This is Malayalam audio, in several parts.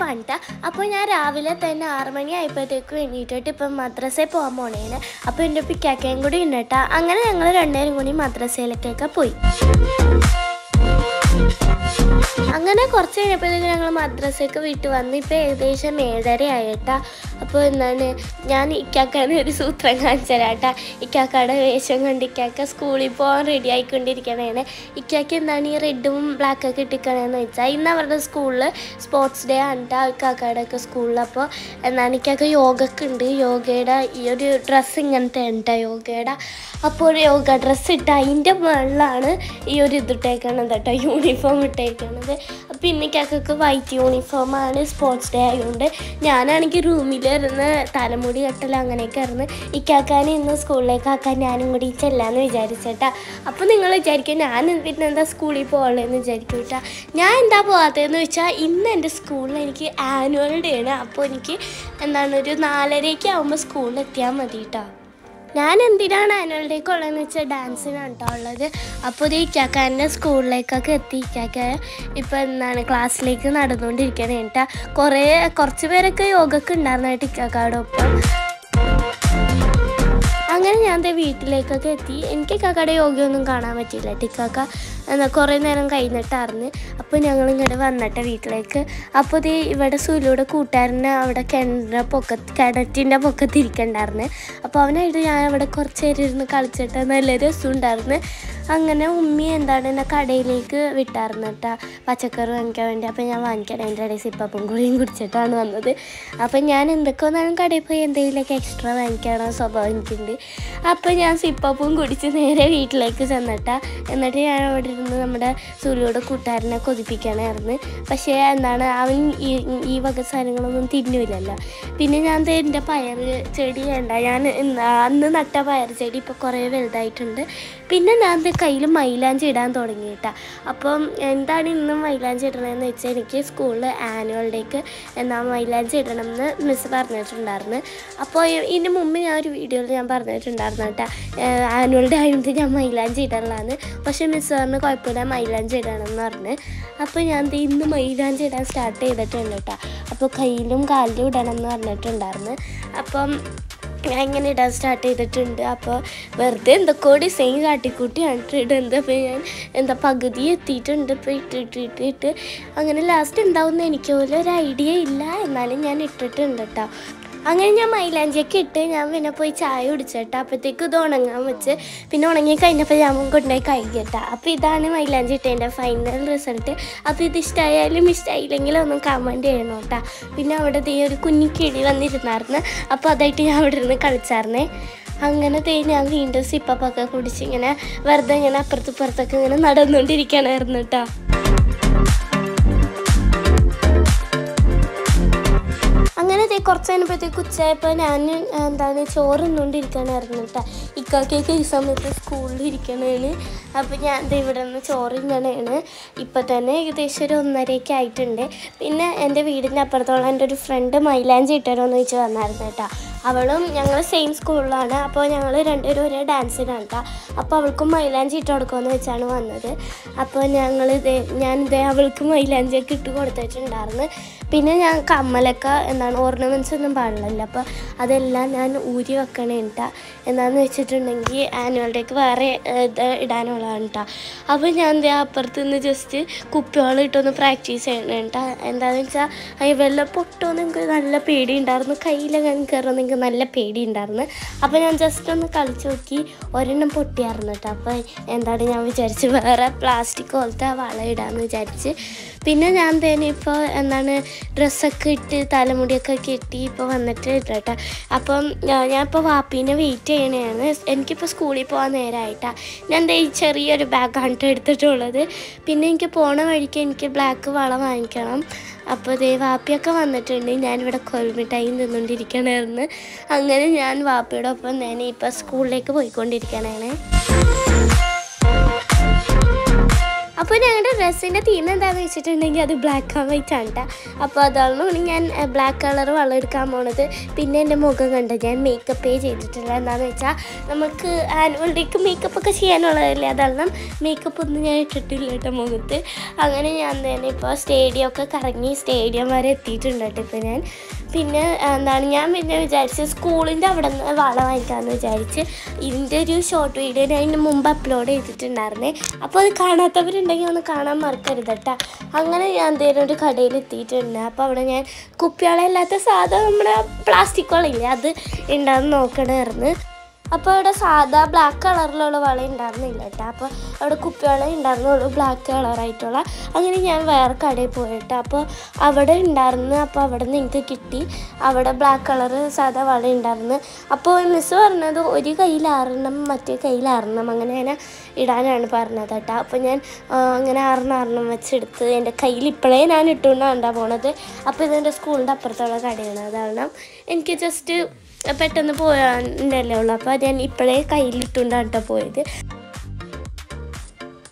ട്ടാ. അപ്പോൾ ഞാൻ രാവിലെ തന്നെ ആറ് മണി ആയപ്പോഴത്തേക്കും എണീറ്റിട്ട് ഇപ്പം മദ്രസയിൽ പോകാൻ പോണേന്. അപ്പോൾ എന്റെ പിക്കാക്കയും കൂടി ഉണ്ട് അങ്ങനെ ഞങ്ങൾ രണ്ടുപേരും കൂടി മദ്രസയിലേക്കൊക്കെ പോയി. അങ്ങനെ കുറച്ച് കഴിഞ്ഞപ്പോഴത്തേക്കും ഞങ്ങൾ മദ്രസയൊക്കെ വിട്ടു വന്ന് ഇപ്പോൾ ഏകദേശം ഏഴര ആയിട്ടാ അപ്പോൾ എന്താണ്? ഞാൻ ഇക്കാക്കാണ് ഒരു സൂത്രം കാണിച്ചു തരാട്ടാ ഇക്കാക്കയുടെ വേഷം കണ്ട് ഇക്കാക്ക സ്കൂളിൽ പോകാൻ റെഡി ആയിക്കൊണ്ടിരിക്കണേണ്. ഇക്കാക്ക് എന്താണ് ഈ റെഡും ബ്ലാക്കൊക്കെ ഇട്ടിക്കണേന്ന് വെച്ചാൽ ഇന്ന് അവരുടെ സ്കൂളിൽ സ്പോർട്സ് ഡേ ആണ് ട്ടാ ഇക്കാക്കയുടെ ഒക്കെ സ്കൂളിൽ അപ്പോൾ എന്താണ് ഇക്കാക്ക യോഗക്ക് ഉണ്ട്. യോഗയുടെ ഈ ഒരു ഡ്രസ്സ് ഇങ്ങനത്തെ ഉണ്ട് യോഗയുടെ. അപ്പോൾ യോഗ ഡ്രസ്സ് ഇട്ട് അതിന്റെ മുകളിലാണ് ഈ ഒരു ഇതിട്ടേക്കണത് കേട്ടോ യൂണിഫോം ഇട്ടേക്കണത്. അപ്പോൾ ഇന്നിക്കൊക്കെ വൈറ്റ് യൂണിഫോമാണ് സ്പോർട്സ് ഡേ ആയതുകൊണ്ട് ഞാനാണെങ്കിൽ റൂമിലിരുന്ന് തലമുടി കെട്ടൽ അങ്ങനെയൊക്കെ ഇരുന്ന് ഇക്കാക്കാനെ ഇന്ന് സ്കൂളിലേക്ക് ആക്കാൻ ഞാനും കൂടി ചെല്ലാന്ന് വിചാരിച്ചേട്ടാ. അപ്പോൾ നിങ്ങൾ വിചാരിക്കും ഞാൻ പിന്നെ എന്താ സ്കൂളിൽ പോകണമെന്ന് വിചാരിക്കും കേട്ടാ ഞാൻ എന്താ പോകാത്തതെന്ന് വെച്ചാൽ ഇന്ന് എന്റെ സ്കൂളിൽ എനിക്ക് ആനുവൽ ഡേ ആണ്. അപ്പോൾ എനിക്ക് എന്താണ് ഒരു നാലരയ്ക്ക് ആകുമ്പോൾ സ്കൂളിൽ എത്തിയാൽ മതി കേട്ടോ ഞാൻ എന്തിനാണ് ആനുവൽ ഡേക്ക് ഉള്ളതെന്ന് വെച്ചാൽ ഡാൻസിനാണ് കേട്ടോ ഉള്ളത്. അപ്പോൾ ഇത് ഇക്കാക്കാന്റെ സ്കൂളിലേക്കൊക്കെ എത്തി. ഇക്കാക്ക ഇപ്പോൾ എന്താണ് ക്ലാസ്സിലേക്ക് നടന്നുകൊണ്ടിരിക്കുകയാണ് കേട്ടാ കുറേ കുറച്ച് പേരൊക്കെ യോഗക്ക് ഉണ്ടായിരുന്നായിട്ട് ഇക്കാക്കാടെ ഒപ്പം. അങ്ങനെ ഞാൻ വീട്ടിലേക്കൊക്കെ എത്തി. എനിക്ക് ഇക്കാക്കയുടെ യോഗയൊന്നും കാണാൻ പറ്റിയില്ല. ടിക്കാക്ക എന്നാ കുറേ നേരം കഴിഞ്ഞിട്ടായിരുന്നു അപ്പോൾ ഞങ്ങൾ ഇങ്ങോട്ട് വന്നിട്ട് വീട്ടിലേക്ക്. അപ്പോൾ ഇത് ഇവിടെ സുലൂടെ കൂട്ടുകാരനെ അവിടെ കിണറിന്റെ പൊക്കത്ത് കിണറ്റിന്റെ പൊക്കത്ത് ഇരിക്കണ്ടായിരുന്നു അപ്പോൾ അവനായിട്ട് ഞാൻ അവിടെ കുറച്ച് നേരം ഇരുന്ന് കളിച്ചിട്ട് നല്ല രസമുണ്ടായിരുന്നു അങ്ങനെ ഉമ്മി എന്താണ് എന്നെ കടയിലേക്ക് വിട്ടായിരുന്നു കേട്ടോ. പച്ചക്കറി വാങ്ങിക്കാൻ വേണ്ടി അപ്പോൾ ഞാൻ വാങ്ങിക്കാൻ അതിന്റെ ഇടയിൽ സിപ്പപ്പും കൂടിയും കുടിച്ചിട്ടാണ് വന്നത്. അപ്പം ഞാൻ എന്തൊക്കെ വന്നാലും കടയിൽ പോയി എന്തെങ്കിലുമൊക്കെ എക്സ്ട്രാ വാങ്ങിക്കാനുള്ള സ്വഭാവം എനിക്കുണ്ട്. അപ്പോൾ ഞാൻ സിപ്പപ്പും കുടിച്ച് നേരെ വീട്ടിലേക്ക് ചെന്നിട്ടാ. എന്നിട്ട് ഞാൻ അവിടെ ഇരുന്ന് നമ്മുടെ സുലിയുടെ കൂട്ടുകാരനെ കൊതിപ്പിക്കണമായിരുന്നു പക്ഷേ എന്താണ് അവൻ ഈ ഈ വക സാധനങ്ങളൊന്നും തിന്നില്ലല്ലോ പിന്നെ ഞാൻ എന്റെ പയർ ചെടി വേണ്ട ഞാൻ അന്ന് നട്ട പയർ ചെടി ഇപ്പോൾ കുറേ വലുതായിട്ടുണ്ട്. പിന്നെ ഞാൻ കയ്യിൽ മൈലാഞ്ചി ഇടാൻ തുടങ്ങിയിട്ടാ. അപ്പം എന്താണ് ഇന്നും മൈലാഞ്ചി ഇടണമെന്ന് വെച്ചാൽ എനിക്ക് സ്കൂളിൽ ആനുവൽ ഡേക്ക് എന്നാൽ മൈലാഞ്ചി ഇടണം എന്ന് മിസ് പറഞ്ഞിട്ടുണ്ടായിരുന്നു. അപ്പോൾ ഇതിന് മുമ്പ് ഞാൻ ഒരു വീഡിയോയിൽ ഞാൻ പറഞ്ഞിട്ടുണ്ടായിരുന്നു കേട്ടോ. ആനുവൽ ഡേ ആയതുകൊണ്ട് ഞാൻ മൈലാഞ്ചി ഇടാനുള്ളതാണ്. പക്ഷേ മിസ് പറഞ്ഞ് കുഴപ്പമില്ല മൈലാഞ്ചി ഇടണം എന്ന് പറഞ്ഞ്. അപ്പോൾ ഞാൻ ഇന്ന് മൈലാഞ്ചി ഇടാൻ സ്റ്റാർട്ട് ചെയ്തിട്ടുണ്ട് കേട്ടോ. അപ്പോൾ കയ്യിലും കാലിലും ഇടണം എന്ന് പറഞ്ഞിട്ടുണ്ടായിരുന്നു. അപ്പം ഞാൻ ഇങ്ങനെ ഇടാൻ സ്റ്റാർട്ട് ചെയ്തിട്ടുണ്ട്. അപ്പോൾ വെറുതെ എന്തൊക്കെയോ ഡിസൈൻ കാട്ടിക്കൂട്ടിയാണ് ഇടുന്നത് അപ്പോൾ ഞാൻ എന്താ പകുതി എത്തിയിട്ടുണ്ട്. ഇപ്പോൾ ഇട്ടിട്ടിട്ടിട്ട് അങ്ങനെ ലാസ്റ്റ് എന്താവുമെന്ന് എനിക്ക് പോലും ഒരു ഐഡിയ ഇല്ല. എന്നാലും ഞാൻ ഇട്ടിട്ടുണ്ട് കേട്ടോ. അങ്ങനെ ഞാൻ മൈലാഞ്ചിയൊക്കെ ഇട്ട് ഞാൻ പിന്നെ പോയി ചായ കുടിച്ചിട്ട്. അപ്പോഴത്തേക്ക് ഇത് ഉണങ്ങാൻ വെച്ച് പിന്നെ ഉണങ്ങി കഴിഞ്ഞപ്പോൾ ഞാൻ കൊണ്ടുപോയി കഴുകിയിട്ട. അപ്പോൾ ഇതാണ് മൈലാഞ്ചി ഇട്ടതിന്റെ ഫൈനൽ റിസൾട്ട് അപ്പോൾ ഇത് ഇഷ്ടമായാലും ഇഷ്ടമായില്ലെങ്കിലും ഒന്ന് കമന്റ് ചെയ്യണം കേട്ടോ. പിന്നെ അവിടെ ദേ ഒരു കുഞ്ഞി കിളി വന്നിരുന്നായിരുന്നു. അപ്പോൾ അതായിട്ട് ഞാൻ അവിടെ ഇരുന്ന് കളിച്ചായിരുന്നേ. അങ്ങനെ തേ ഞാൻ വീണ്ടും സിപ്പപ്പൊക്കെ കുടിച്ച് ഇങ്ങനെ വെറുതെ ഇങ്ങനെ അപ്പുറത്ത് ഇപ്പുറത്തൊക്കെ ഇങ്ങനെ നടന്നുകൊണ്ടിരിക്കണമായിരുന്നു കേട്ടോ. കുറച്ച് കഴിഞ്ഞപ്പോഴത്തേക്ക് ഉച്ചയായപ്പോൾ ഞാൻ എന്താണ് ചോറ് തിന്നുകൊണ്ടിരിക്കണമായിരുന്നു കേട്ടോ ഇക്കാക്കൊക്കെ ഈ സമയത്ത് സ്കൂളിൽ ഇരിക്കണേന് അപ്പോൾ ഞാൻ ഇവിടെ നിന്ന് ചോറ് തിന്നണേണ് ഇപ്പം തന്നെ ഏകദേശം ഒരു ഒന്നരയൊക്കെ ആയിട്ടുണ്ട്. പിന്നെ എന്റെ വീടിന്റെ അപ്പുറത്തോളം എന്റെ ഒരു ഫ്രണ്ട് മൈലാഞ്ചി ഇട്ടരോന്ന് ചോദിച്ച് വന്നായിരുന്നു കേട്ടോ അവളും ഞങ്ങൾ സെയിം സ്കൂളിലാണ്. അപ്പോൾ ഞങ്ങൾ രണ്ടുപേരും ഒരേ ഡാൻസിനാണ് കേട്ടോ അപ്പോൾ അവൾക്കും മൈലാഞ്ചി ഇട്ട് കൊടുക്കുമെന്ന് വെച്ചാണ് വന്നത്. അപ്പോൾ ഞങ്ങൾ ഇതേ ഞാൻ അവൾക്ക് മൈലാഞ്ചിയൊക്കെ ഇട്ട് കൊടുത്തിട്ടുണ്ടായിരുന്നു. പിന്നെ ഞാൻ കമ്മലൊക്കെ എന്താണ് ഓർണമെന്റ്സ് ഒന്നും പാടില്ലല്ലോ. അപ്പോൾ അതെല്ലാം ഞാൻ ഊരി വെക്കണേ കേട്ടോ എന്താണെന്ന് വെച്ചിട്ടുണ്ടെങ്കിൽ ആനുവൽ ഡേക്ക് വേറെ ഇത് ഇടാനുള്ളതാണ് കേട്ടോ അപ്പോൾ ഞാൻ എന്താ അപ്പുറത്ത് നിന്ന് ജസ്റ്റ് കുപ്പിവെള്ളം ഇട്ടൊന്ന് പ്രാക്ടീസ് ചെയ്യണം കേട്ടോ എന്താണെന്ന് വെച്ചാൽ വെള്ളം പൊട്ടോ എനിക്ക് നല്ല പേടി ഉണ്ടായിരുന്നു കയ്യിലെങ്ങനെ കയറുമെന്ന് എനിക്ക് നല്ല പേടി ഉണ്ടായിരുന്നു അപ്പോൾ ഞാൻ ജസ്റ്റ് ഒന്ന് കളിച്ച് നോക്കി ഒരെണ്ണം പൊട്ടിയായിരുന്നു കേട്ടോ അപ്പോൾ എന്താണ് ഞാൻ വിചാരിച്ച് വേറെ പ്ലാസ്റ്റിക് പോലത്തെ വള ഇടാമെന്ന് വിചാരിച്ച് പിന്നെ ഞാൻ തന്നെ ഇപ്പോൾ എന്താണ് ഡ്രസ്സൊക്കെ ഇട്ട് തലമുടിയൊക്കെ കെട്ടി ഇപ്പോൾ വന്നിട്ട് കേട്ടോ അപ്പം ഞാനിപ്പോൾ വാപ്പീനെ വെയിറ്റ് ചെയ്യണതാണ് എനിക്കിപ്പോൾ സ്കൂളിൽ പോകാൻ നേരമായിട്ടാണ് ഞാൻ ദേ ഈ ചെറിയൊരു ബാഗാണ് ട്ടോ എടുത്തിട്ടുള്ളത്. പിന്നെ എനിക്ക് പോണ വഴിക്ക് എനിക്ക് ബ്ലാക്ക് വള വാങ്ങിക്കണം. അപ്പോൾ ദേ വാപ്പിയൊക്കെ വന്നിട്ടുണ്ട്. ഞാനിവിടെ കൊൽമിഠായി നിന്നുകൊണ്ടിരിക്കണമായിരുന്നു അങ്ങനെ ഞാൻ വാപ്പിയുടെ ഒപ്പം തന്നെ ഇപ്പോൾ സ്കൂളിലേക്ക് പോയിക്കൊണ്ടിരിക്കണേ അപ്പോൾ ഞങ്ങളുടെ ഡ്രസ്സിന്റെ തീം എന്താണെന്ന് വെച്ചിട്ടുണ്ടെങ്കിൽ അത് ബ്ലാക്ക് ആൻഡ് വൈറ്റ് ആണ് കേട്ടോ അപ്പോൾ അതാണ് ഞാൻ ബ്ലാക്ക് കളർ വളം എടുക്കാൻ പോണത്. പിന്നെ എന്റെ മുഖം കണ്ട് ഞാൻ മേക്കപ്പേ ചെയ്തിട്ടില്ല എന്താണെന്ന് വെച്ചാൽ നമുക്ക് ആനുവൽ ഡേക്ക് മേക്കപ്പ് ഒക്കെ ചെയ്യാനുള്ളതല്ലേ? അതാണ് മേക്കപ്പ് ഒന്നും ഞാൻ ഇട്ടിട്ടില്ല കേട്ടോ മുഖത്ത്. അങ്ങനെ ഞാൻ തന്നെ ഇപ്പോൾ സ്റ്റേഡിയം ഒക്കെ കറങ്ങി സ്റ്റേഡിയം വരെ എത്തിയിട്ടുണ്ട് കേട്ടോ ഇപ്പോൾ ഞാൻ. പിന്നെ എന്താണ് ഞാൻ പിന്നെ വിചാരിച്ച് സ്കൂളിന്റെ അവിടെ നിന്ന് വള വാങ്ങിക്കാമെന്ന് വിചാരിച്ച് ഇതിന്റെ ഒരു ഷോർട്ട് വീഡിയോ ഞാൻ ഇതിന് മുമ്പ് അപ്ലോഡ് ചെയ്തിട്ടുണ്ടായിരുന്നേ. അപ്പോൾ അത് കാണാത്തവരുണ്ടെങ്കിൽ ഒന്ന് കാണാൻ മറക്കരുത് കേട്ടോ അങ്ങനെ ഞാൻ എന്തെങ്കിലും ഒരു കടയിൽ എത്തിയിട്ടുണ്ട്. അപ്പോൾ അവിടെ ഞാൻ കുപ്പികളല്ലാത്ത സാധാ നമ്മുടെ പ്ലാസ്റ്റിക് വളയില്ലേ അത് ഉണ്ടാകുന്ന നോക്കണമായിരുന്നു അപ്പോൾ അവിടെ സാധാ ബ്ലാക്ക് കളറിലുള്ള വള ഉണ്ടായിരുന്നില്ല കേട്ടോ. അപ്പോൾ അവിടെ കുപ്പിവള ഉണ്ടായിരുന്നുള്ളൂ ബ്ലാക്ക് കളറായിട്ടുള്ള അങ്ങനെ ഞാൻ വേറെ കടയിൽ പോയിട്ട് അപ്പോൾ അവിടെ ഉണ്ടായിരുന്നു. അപ്പോൾ അവിടെ നിന്ന് എനിക്ക് കിട്ടി. അവിടെ ബ്ലാക്ക് കളർ സാധാ വള ഉണ്ടായിരുന്നു. അപ്പോൾ മിസ് പറഞ്ഞത് ഒരു കയ്യിൽ ആറെണ്ണം മറ്റേ കയ്യിൽ ആറെണ്ണം അങ്ങനെ ഞാൻ ഇടാനാണ് പറഞ്ഞത് കേട്ടോ. അപ്പോൾ ഞാൻ അങ്ങനെ ആറെണ്ണം ആറെണ്ണം വെച്ചെടുത്ത് എന്റെ കയ്യിൽ ഇപ്പോഴേ ഞാൻ ഇട്ടുകൊണ്ടാണ് പോണത്. അപ്പോൾ ഇതെന്റെ സ്കൂളിന്റെ അപ്പുറത്തുള്ള കടയാണ്. അതാണ് എനിക്ക് ജസ്റ്റ് പെട്ടെന്ന് പോയാണ്ടല്ലേ ഉള്ളൂ. അപ്പോൾ ഞാൻ ഇപ്പോഴേ കയ്യിലിട്ടുകൊണ്ടാണ് കേട്ടോ പോയത്.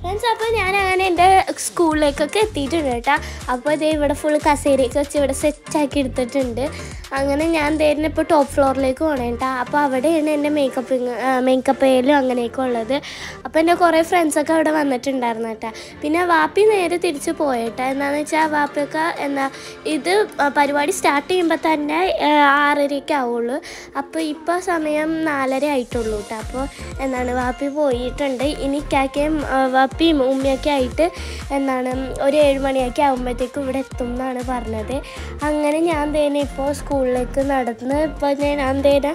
ഫ്രണ്ട്സ് അപ്പോൾ ഞാൻ അങ്ങനെ എന്റെ സ്കൂളിലേക്കൊക്കെ എത്തിയിട്ടുണ്ട് കേട്ടോ അപ്പോൾ ഇതേ ഇവിടെ ഫുൾ കസേരയൊക്കെ വെച്ച് ഇവിടെ സെറ്റാക്കി എടുത്തിട്ടുണ്ട്. അങ്ങനെ ഞാൻ തരുന്ന ഇപ്പോൾ ടോപ്പ് ഫ്ലോറിലേക്ക് പോകണം കേട്ടോ അപ്പോൾ അവിടെയാണ് എന്റെ മേക്കപ്പ് മേക്കപ്പ് ഏലും അങ്ങനെയൊക്കെ ഉള്ളത്. അപ്പോൾ എന്റെ കുറേ ഫ്രണ്ട്സൊക്കെ അവിടെ വന്നിട്ടുണ്ടായിരുന്നു കേട്ടോ പിന്നെ വാപ്പി നേരെ തിരിച്ച് പോയേട്ടോ എന്താണെന്ന് വെച്ചാൽ വാപ്പിയൊക്കെ എന്താ ഇത് പരിപാടി സ്റ്റാർട്ട് ചെയ്യുമ്പോൾ തന്നെ ആറരയ്ക്ക് ആവുള്ളൂ. അപ്പോൾ ഇപ്പോൾ സമയം നാലര ആയിട്ടുള്ളൂ കേട്ടോ അപ്പോൾ എന്താണ് വാപ്പി പോയിട്ടുണ്ട്. ഇനി കാക്കയും വാപ്പിയും ഉമ്മയൊക്കെ ആയിട്ട് എന്താണ് ഒരു ഏഴ് മണിയൊക്കെ ആകുമ്പോഴത്തേക്കും ഇവിടെ എത്തും എന്നാണ് പറഞ്ഞത്. അങ്ങനെ ഞാൻ തന്നെ ഇപ്പോൾ സ്കൂളിലേക്ക് നടന്ന് ഇപ്പോൾ ഞാൻ അന്തേന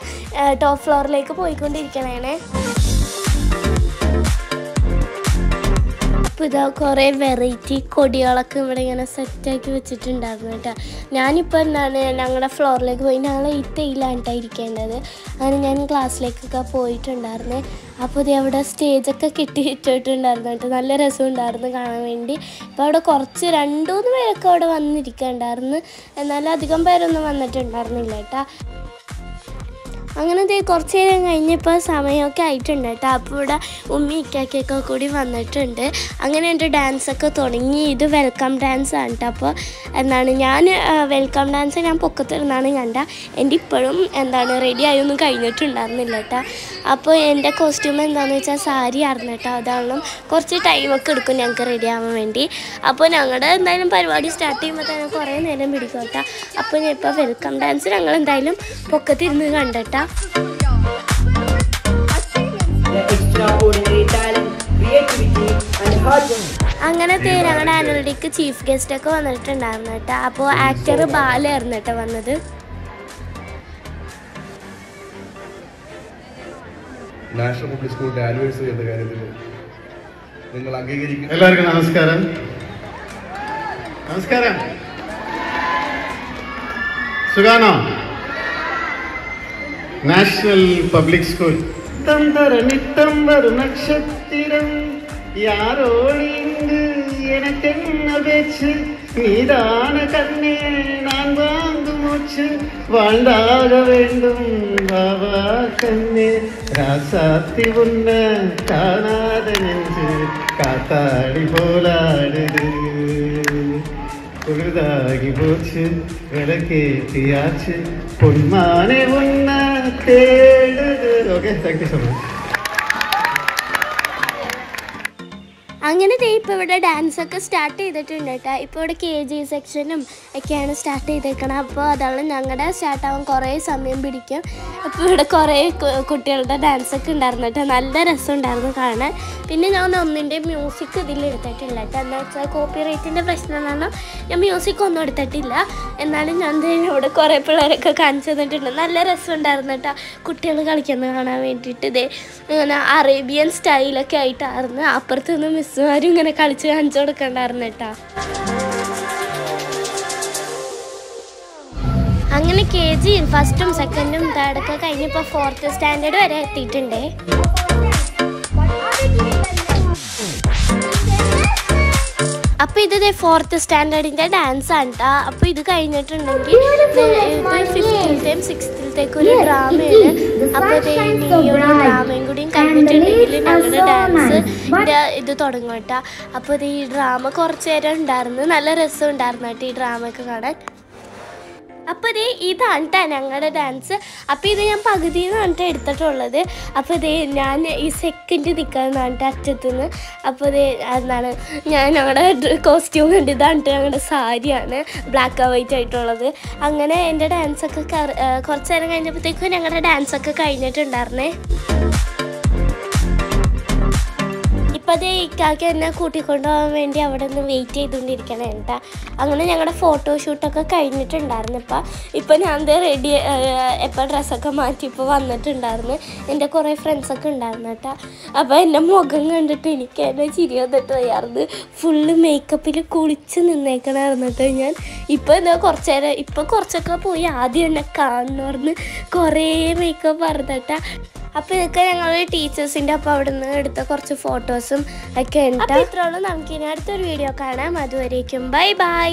ടോപ്പ് ഫ്ലോറിലേക്ക് പോയിക്കൊണ്ടിരിക്കണേ അപ്പോൾ ഇതാ കുറേ വെറൈറ്റി കൊടികളൊക്കെ ഇവിടെ ഇങ്ങനെ സെറ്റാക്കി വെച്ചിട്ടുണ്ടായിരുന്നു കേട്ടോ. ഞാനിപ്പോൾ എന്താണ് ഞങ്ങളുടെ ഫ്ലോറിലേക്ക് പോയി. ഞങ്ങൾ കേട്ടോ ഇരിക്കേണ്ടത്. അങ്ങനെ ഞാൻ ക്ലാസ്സിലേക്കൊക്കെ പോയിട്ടുണ്ടായിരുന്നു. അപ്പോൾ ഇത് അവിടെ സ്റ്റേജൊക്കെ കെട്ടിയിട്ടിട്ടുണ്ടായിരുന്നു കേട്ടോ. നല്ല രസം രസമുണ്ടായിരുന്നു കാണാൻ വേണ്ടി. അപ്പോൾ അവിടെ കുറച്ച് രണ്ടു മൂന്ന് പേരൊക്കെ അവിടെ വന്നിരിക്കുന്നുണ്ടായിരുന്നു എന്നാലും അധികം പേരൊന്നും വന്നിട്ടുണ്ടായിരുന്നില്ല കേട്ടോ. അങ്ങനെ ദേ കുറച്ച് നേരം കഴിഞ്ഞപ്പോൾ സമയമൊക്കെ ആയിട്ടുണ്ട് കേട്ടോ. അപ്പോൾ ഇവിടെ ഉമ്മി ഇക്കാക്കൊക്കെ കൂടി വന്നിട്ടുണ്ട്. അങ്ങനെ എന്റെ ഡാൻസൊക്കെ തുടങ്ങി. ഇത് വെൽക്കം ഡാൻസ് ആണ് കേട്ടോ. അപ്പോൾ എന്താണ് ഞാൻ വെൽക്കം ഡാൻസ് ഞാൻ പൊക്കത്തിരുന്നാണ് കണ്ട. എന്റെ ഇപ്പോഴും എന്താണ് റെഡി ആയൊന്നും കഴിഞ്ഞിട്ടുണ്ടായിരുന്നില്ല കേട്ടോ. അപ്പോൾ എന്റെ കോസ്റ്റ്യൂം എന്താണെന്ന് വെച്ചാൽ സാരി ആയിരുന്നു കേട്ടോ. അതാണ് കുറച്ച് ടൈമൊക്കെ എടുക്കും ഞങ്ങൾക്ക് റെഡി ആവാൻ വേണ്ടി. അപ്പോൾ ഞങ്ങളുടെ എന്തായാലും പരിപാടി സ്റ്റാർട്ട് ചെയ്യുമ്പോൾ തന്നെ കുറേ നേരം പിടിക്കും കേട്ടോ. അപ്പോൾ ഞാൻ ഇപ്പോൾ വെൽക്കം ഡാൻസ് ഞങ്ങൾ എന്തായാലും പൊക്കത്തിരുന്ന് കണ്ടിട്ടാ Their extraordinary talent, creativity, and hard work. അങ്ങനത്തെ ഞങ്ങളുടെ ആനുവൽ ഡേക്ക് ചീഫ് ഗസ്റ്റ് ഒക്കെ വന്നിട്ടുണ്ടായിരുന്നു കേട്ടോ. അപ്പോ ആക്ടർ ബാലായിരുന്നു കേട്ടോ വന്നത്. നാഷണൽ പബ്ലിക് സ്കൂളിന്റെ ആനിവേഴ്സറി എന്ന കാര്യത്തിൽ നിങ്ങൾ അംഗീകരിക്കും. എല്ലാവർക്കും നമസ്കാരം. നമസ്കാരം. സുഖാണോ? നാഷണൽ പബ്ലിക് സ്കൂൾ തന്തര നിത്തമ്പർ നക്ഷത്രം யாரோடு இங்கு எனக்கென்ன பேச்சு நீதான கண்ணே நான் வாங்கும் மூச்சு வாழ்ந்தாக வேண்டும் பாபா கண்ணே ராசாத்தி உன்ன காணாத நெஞ்சு காத்தாடி போலாடுது பொழுதாகி போச்சு விளக்கேத்தியாச்சு பொன்மானே உன்ன テーテーテーテーーテーテー。അങ്ങനെ ദേ ഇപ്പോൾ ഇവിടെ ഡാൻസ് ഒക്കെ സ്റ്റാർട്ട് ചെയ്തിട്ടുണ്ട് കേട്ടോ ഇപ്പോൾ ഇവിടെ കെ ജി സെക്ഷനും ഒക്കെയാണ് സ്റ്റാർട്ട് ചെയ്തേക്കണം. അപ്പോൾ അതാണ് ഞങ്ങളുടെ സ്റ്റാർട്ടാവാൻ കുറേ സമയം പിടിക്കും. അപ്പോൾ ഇവിടെ കുറേ കുട്ടികളുടെ ഡാൻസ് ഒക്കെ ഉണ്ടായിരുന്നു കേട്ടോ നല്ല രസം രസമുണ്ടായിരുന്നു കാണാൻ. പിന്നെ ഞാൻ ഒന്നിന്റെ മ്യൂസിക് ഇതിൽ എടുത്തിട്ടില്ല കേട്ടോ എന്താ വെച്ചാൽ കോപ്പി റൈറ്റിന്റെ പ്രശ്നമാണ് ഞാൻ മ്യൂസിക് ഒന്നും എടുത്തിട്ടില്ല. എന്നാലും ഞാൻ ഇവിടെ കുറേ പിള്ളേരൊക്കെ കാണിച്ചു തന്നിട്ടുണ്ട്. നല്ല രസം രസമുണ്ടായിരുന്നു കേട്ടോ കുട്ടികൾ കളിക്കുന്നത് കാണാൻ വേണ്ടിയിട്ട് ഇതേ അറേബ്യൻ സ്റ്റൈലൊക്കെ ആയിട്ടായിരുന്നു. അപ്പുറത്ത് നിന്ന് മിസ്സുമാരും ഇങ്ങനെ കളിച്ച് കാണിച്ചു കൊടുക്കണ്ടായിരുന്നു കേട്ടോ. അങ്ങനെ കെ ജി ഫസ്റ്റും സെക്കൻഡും തേർഡൊക്കെ കഴിഞ്ഞപ്പോൾ ഫോർത്ത് സ്റ്റാൻഡേർഡ് വരെ എത്തിയിട്ടുണ്ടേ. അപ്പൊ ഇത് ഫോർത്ത് സ്റ്റാൻഡേർഡിന്റെ ഡാൻസ് ആണ് കേട്ടോ അപ്പൊ ഇത് കഴിഞ്ഞിട്ടുണ്ടെങ്കിൽ ഫിഫ്ത്തിലത്തെയും സിക്സ്ത്തിലത്തേക്ക് ഒരു ഡ്രാമയാണ് അപ്പൊ ഇത് ഇനി ഈ ഒരു ഡ്രാമയും കൂടിയും കഴിഞ്ഞിട്ടുണ്ടെങ്കിൽ ഞങ്ങളുടെ ഡാൻസ് ഇത് തുടങ്ങും കേട്ടോ. അപ്പൊ ഈ ഡ്രാമ കുറച്ചു നേരം ഉണ്ടായിരുന്നു. നല്ല രസം ഉണ്ടായിരുന്നു കേട്ടോ ഈ ഡ്രാമ ഒക്കെ കാണാൻ. അപ്പോൾ ഇതേ ഇതാണ് ട്ടാ ഞങ്ങളുടെ ഡാൻസ് അപ്പോൾ ഇത് ഞാൻ പകുതിയിൽ നിന്നാണ് ട്ടോ എടുത്തിട്ടുള്ളത്. അപ്പോൾ ഇതേ ഞാൻ ഈ സെക്കൻഡ് നിൽക്കുന്നതാണ് അറ്റത്തു അറ്റത്തുനിന്ന്. അപ്പോൾ ഇതേ എന്താണ് ഞാൻ ഞങ്ങളുടെ കോസ്റ്റ്യൂം കണ്ട് ഇതാണ് ഞങ്ങളുടെ സാരിയാണ്. ബ്ലാക്ക് ആൻഡ് വൈറ്റ് ആയിട്ടുള്ളത്. അങ്ങനെ എന്റെ ഡാൻസൊക്കെ കുറച്ച് നേരം കഴിഞ്ഞപ്പോഴത്തേക്കും ഞങ്ങളുടെ ഡാൻസൊക്കെ കഴിഞ്ഞിട്ടുണ്ടായിരുന്നേ. ഇപ്പം അത് ഇക്കാക്ക് എന്നെ കൂട്ടിക്കൊണ്ടു പോകാൻ വേണ്ടി അവിടെ നിന്ന് വെയിറ്റ് ചെയ്തുകൊണ്ടിരിക്കണം കേട്ടോ അങ്ങനെ ഞങ്ങളുടെ ഫോട്ടോഷൂട്ടൊക്കെ കഴിഞ്ഞിട്ടുണ്ടായിരുന്നു ഇപ്പം. ഇപ്പം ഞാൻ റെഡി എപ്പോൾ ഡ്രസ്സൊക്കെ മാറ്റി ഇപ്പോൾ വന്നിട്ടുണ്ടായിരുന്നു. എന്റെ കുറേ ഫ്രണ്ട്സൊക്കെ ഉണ്ടായിരുന്നു കേട്ടോ അപ്പോൾ എന്റെ മുഖം കണ്ടിട്ട് എനിക്ക് എന്നെ ചിരി വന്നിട്ട് വയ്യായിരുന്നു ഫുള്ള് മേക്കപ്പിൽ കുളിച്ച് നിന്നേക്കണമായിരുന്നു കേട്ടോ ഞാൻ. ഇപ്പോൾ എന്താ കുറച്ച് നേരം ഇപ്പോൾ കുറച്ചൊക്കെ പോയി ആദ്യം എന്നെ കാണുന്നവർന്ന് കുറേ മേക്കപ്പ് പറഞ്ഞിട്ടാ അപ്പോൾ ഇതൊക്കെ ഞങ്ങൾ ടീച്ചേഴ്സിന്റെ ഒപ്പം അവിടെ നിന്ന് എടുത്ത കുറച്ച് ഫോട്ടോസും ഒക്കെ ഉണ്ട്. ഇത്രയുള്ളൂ നമുക്കിനി അടുത്തൊരു വീഡിയോ കാണാം. അതുവരേക്കും ബൈ ബൈ.